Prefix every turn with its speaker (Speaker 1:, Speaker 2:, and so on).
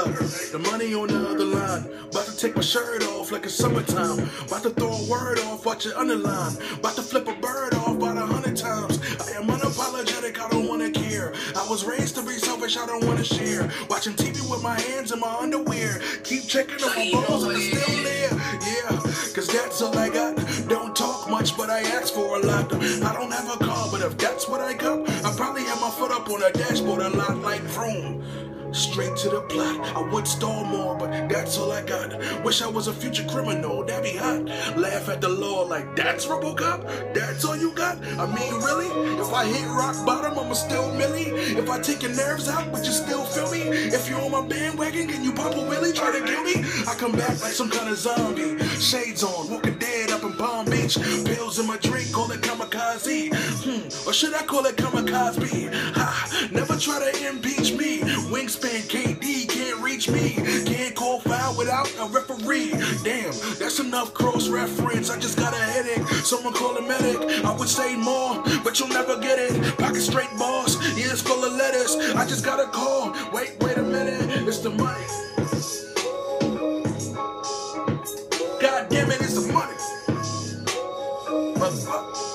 Speaker 1: up. The money on the other line. About to take my shirt off like it's summertime. About to throw a word off, watch it underline. About to flip a bird off about a hundred times. I am unapologetic, I don't wanna care. I was raised to be selfish, I don't wanna share. Watching TV with my hands in my underwear. Keep checking on my balls if it's still there. Yeah, cause that's all I got. Don't talk much, but I ask for a lot. I don't have a car, but if that's what I got, I probably have my foot up on a dashboard a lot like vroom. Straight to the plot. I would stall more, but that's all I got. Wish I was a future criminal, that'd be hot. Laugh at the law like that's Robocop. That's all you got. I mean, really? If I hit rock bottom, I'ma still Millie. If I take your nerves out, but you still feel me. If you're on my bandwagon, can you pop a willy? Try to kill me? I come back like some kind of zombie. Shades on, walking dead up in Palm Beach. Pills in my drink, call it kamikaze. Hmm, or should I call it kamikaze? Try to impeach me. Wingspan KD can't reach me. Can't call foul without a referee. Damn, that's enough cross reference. I just got a headache. Someone call a medic. I would say more, but you'll never get it. Pocket straight boss, ears full of letters. I just got a call. Wait, wait a minute. It's the money. God damn it, it's the money. Motherfucker.